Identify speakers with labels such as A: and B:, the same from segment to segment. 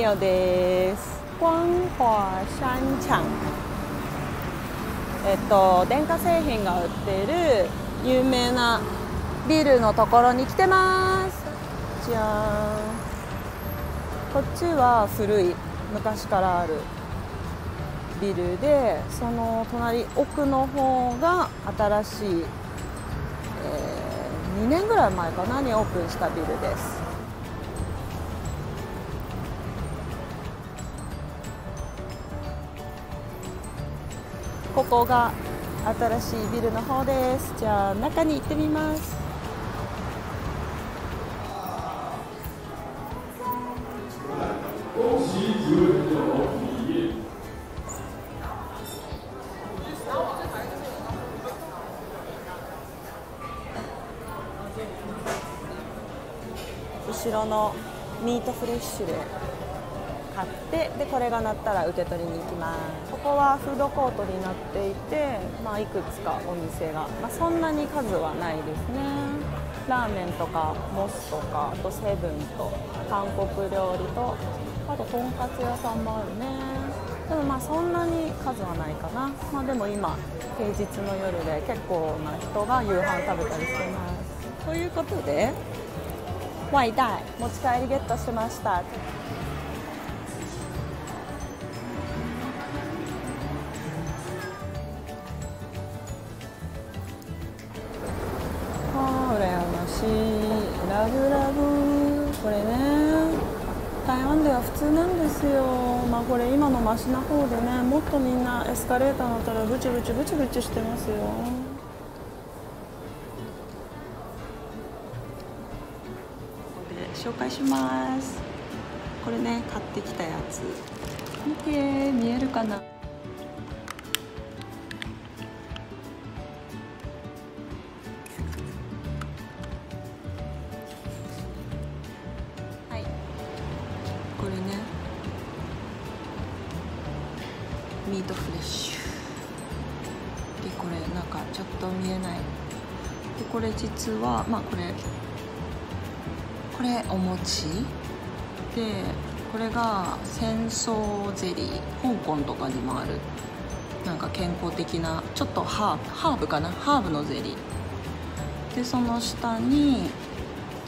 A: ミオです。光華山茶えっと電化製品が売っている有名なビルのところに来てます。じゃん。こっちは古い昔からあるビルでその隣奥の方が新しい、えー、2年ぐらい前かなにオープンしたビルです。ここが新しいビルの方です。じゃあ中に行ってみます。後ろのミートフレッシュで買ってでこれが鳴ったら受け取りに行きます。ここはフードコートになっていて、まあ、いくつかお店が、まあ、そんなに数はないですね。ラーメンとかモスとかあとセブンと韓国料理とあととんかつ屋さんもあるね。でもまあそんなに数はないかな、まあ、でも今平日の夜で結構な人が夕飯食べたりしてます。ということでワイダイ持ち帰りゲットしました。ラブラブ。これね。台湾では普通なんですよ。まあこれ今のマシな方でねもっとみんなエスカレーター乗ったらブチブチブチブチしてますよ。ここで紹介します。これね買ってきたやつ。見て見えるかな？ミートフレッシュでこれなんかちょっと見えないでこれ実はまあこれこれお餅。でこれが戦争ゼリー。香港とかにもある。なんか健康的なちょっとハーブハーブかなハーブのゼリー。でその下に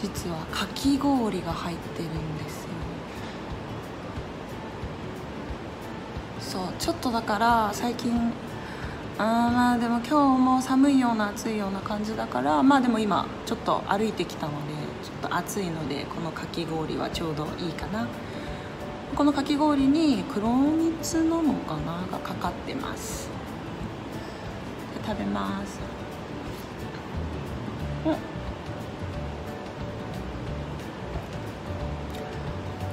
A: 実はかき氷が入ってるんです。そうちょっとだから最近あまあでも今日も寒いような暑いような感じだからまあでも今ちょっと歩いてきたのでちょっと暑いのでこのかき氷はちょうどいいかな。このかき氷に黒蜜ののかながかかってます。食べます。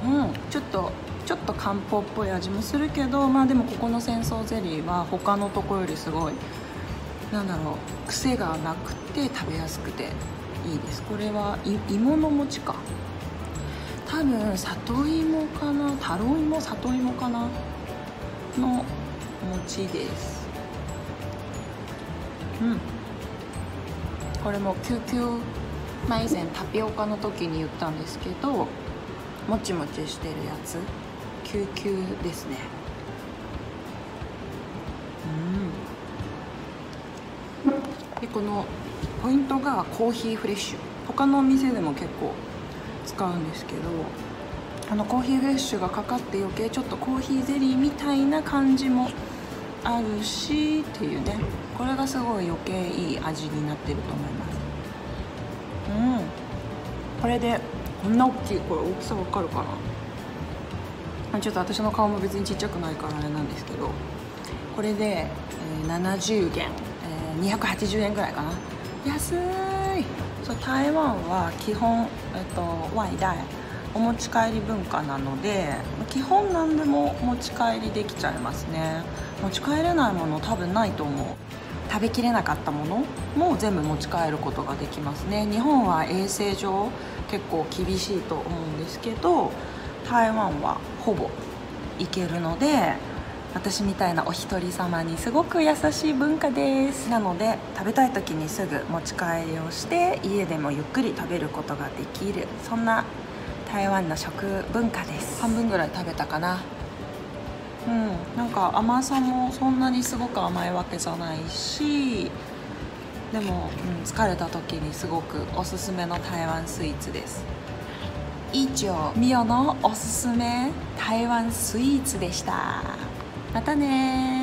A: うん、うん、ちょっとちょっと漢方っぽい味もするけどまあでもここの戦争ゼリーは他のとこよりすごいなんだろう癖がなくて食べやすくていいです。これは芋の餅か。多分里芋かな？タロイモ里芋かな？の餅です。うん。これも救急まあ以前タピオカの時に言ったんですけどもちもちしてるやつ。救急ですね。うん。でこのポイントがコーヒーフレッシュ。他のお店でも結構使うんですけどあのコーヒーフレッシュがかかって余計ちょっとコーヒーゼリーみたいな感じもあるしっていうね。これがすごい余計いい味になってると思います。うん。これでこんな大きいこれ大きさわかるかな？ちょっと私の顔も別にちっちゃくないからあれなんですけどこれで、えー、70元、えー、280円ぐらいかな。安い。そう台湾は基本、えっと、ワイダイお持ち帰り文化なので基本何でも持ち帰りできちゃいますね。持ち帰れないもの多分ないと思う。食べきれなかったものも全部持ち帰ることができますね。日本は衛生上結構厳しいと思うんですけど台湾はほぼ行けるので私みたいなお一人様にすごく優しい文化です。なので食べたい時にすぐ持ち帰りをして家でもゆっくり食べることができる。そんな
B: 台湾の食文化です。
A: 半分ぐらい食べたかな。うん。なんか甘さもそんなにすごく甘いわけじゃないしでも、うん、疲れた時にすごくおすすめの台湾スイーツです。以上ミオのおすすめ台湾スイーツでした。またね